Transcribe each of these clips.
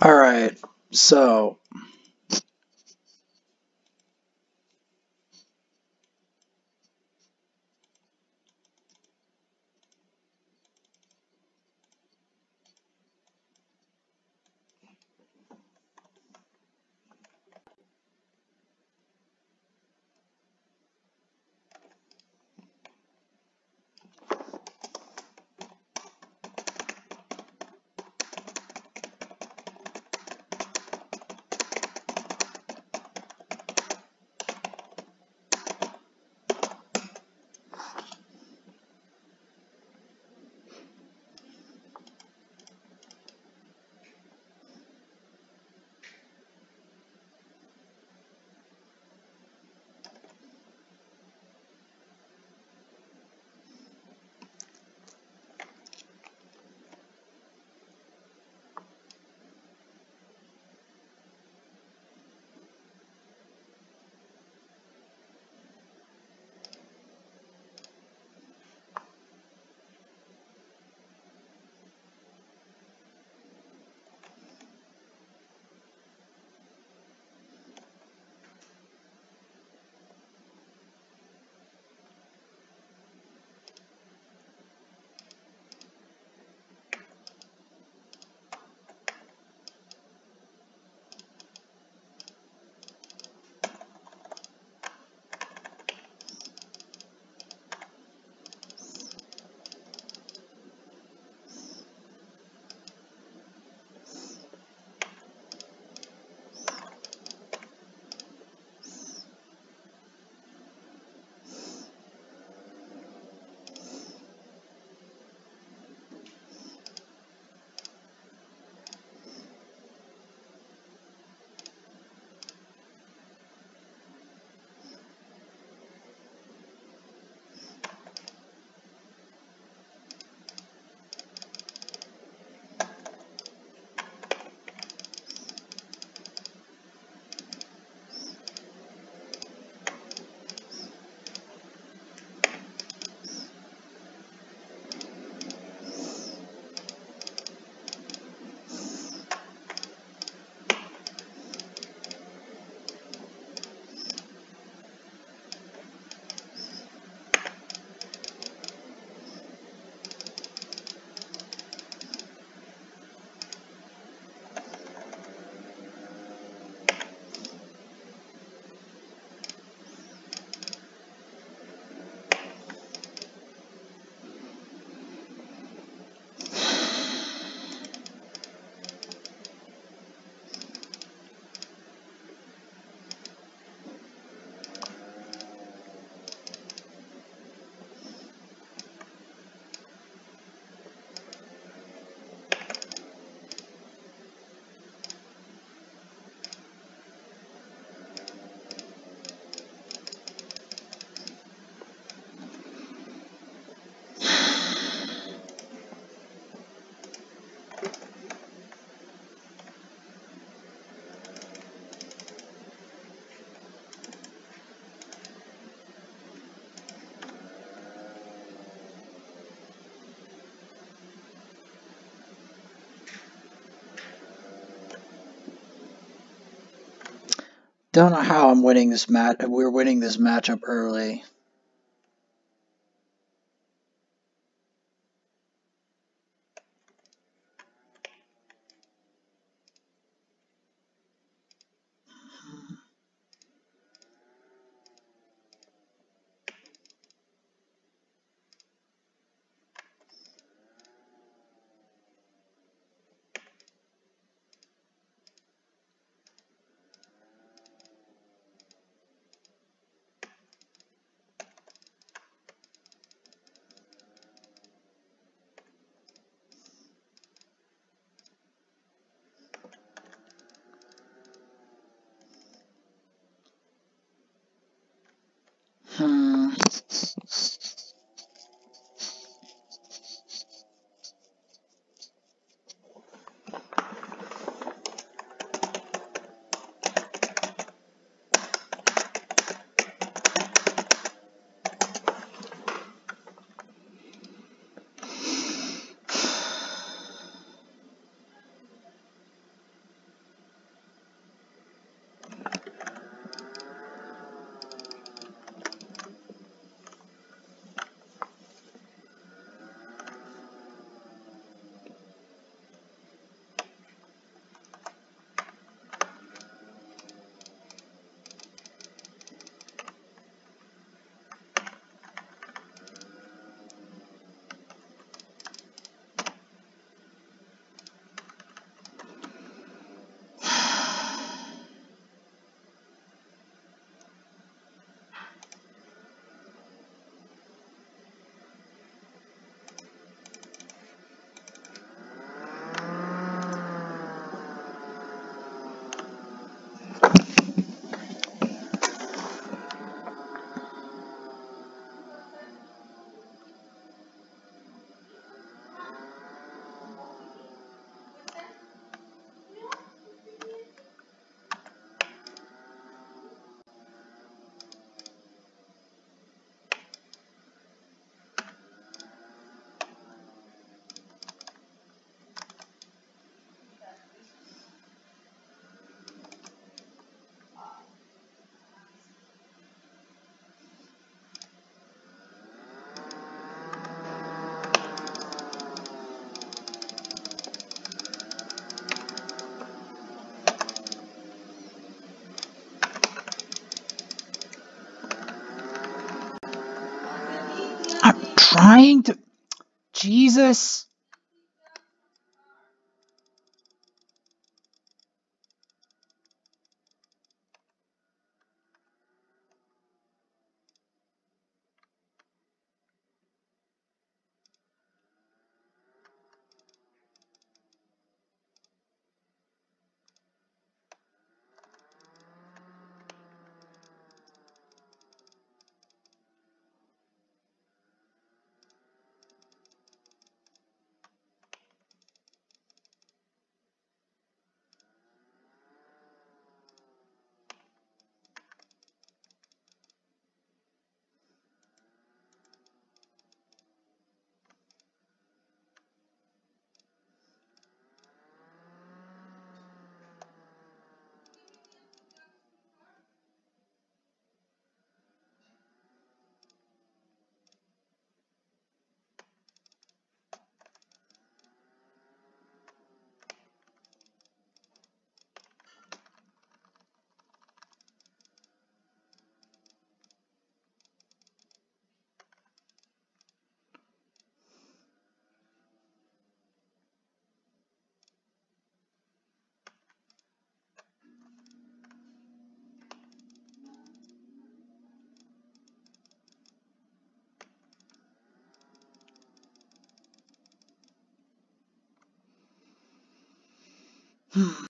All right, so don't know how I'm winning this match. We're winning this matchup early. Hmm. Trying to. Jesus. Hmm.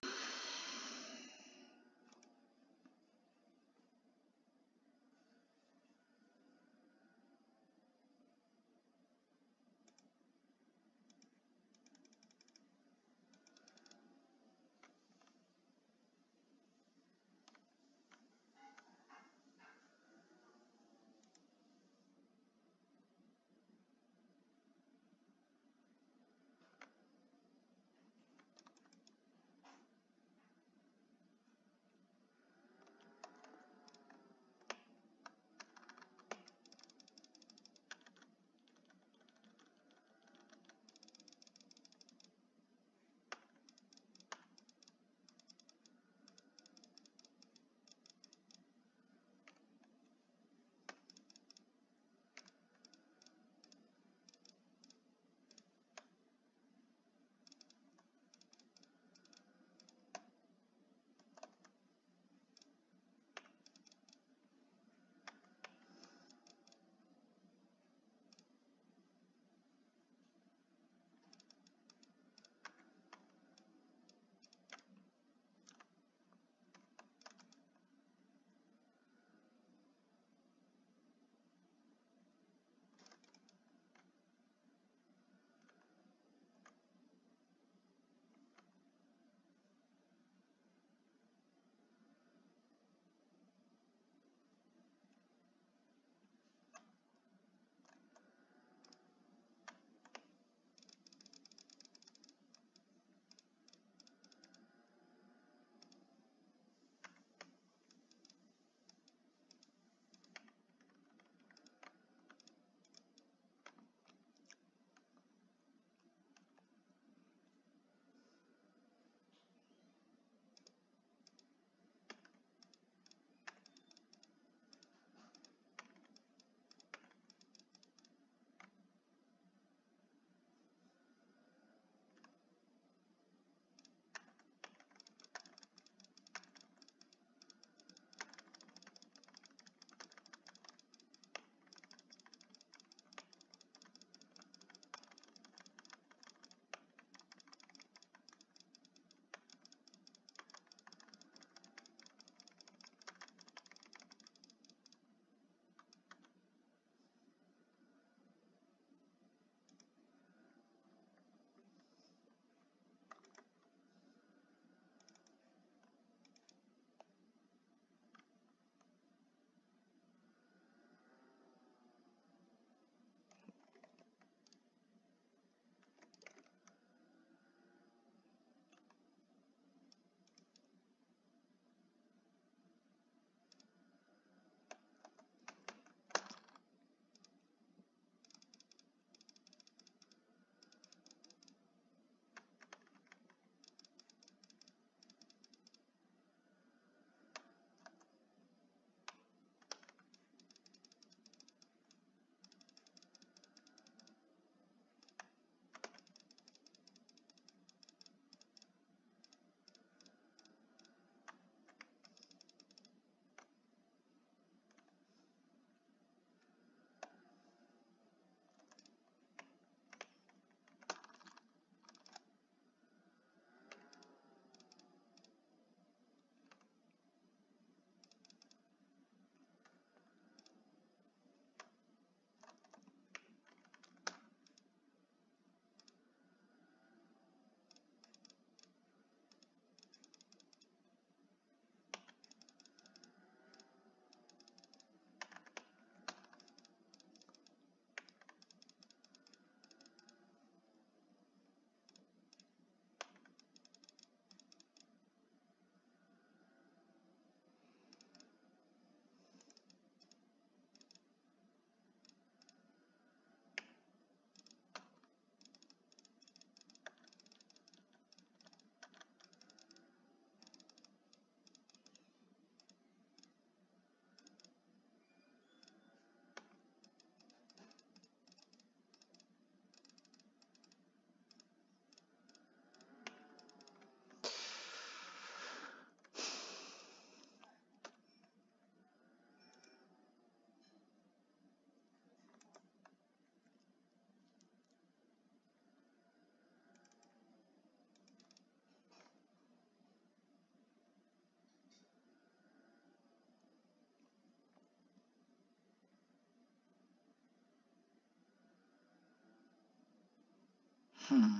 Hmm.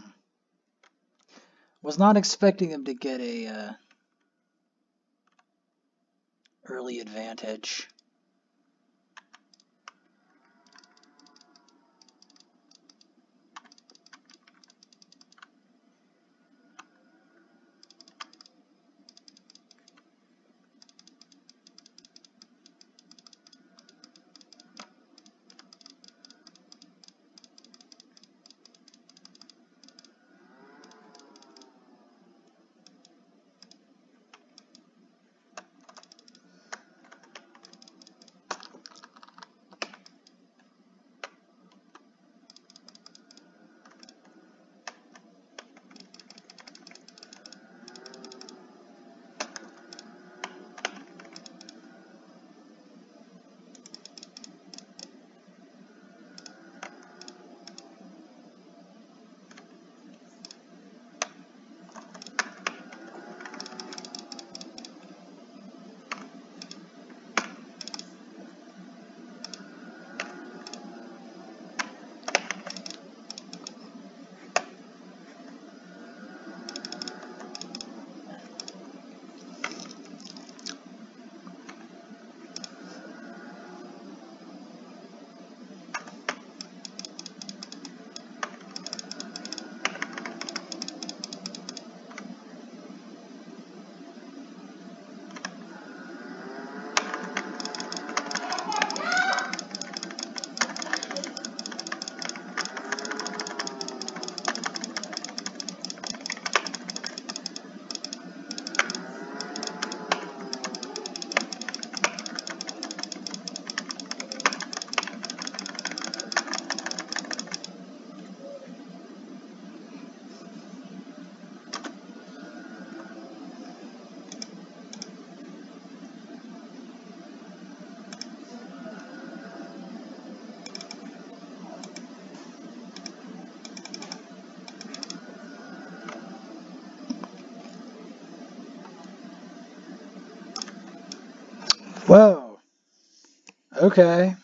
Was not expecting them to get a uh, early advantage. Whoa. Okay.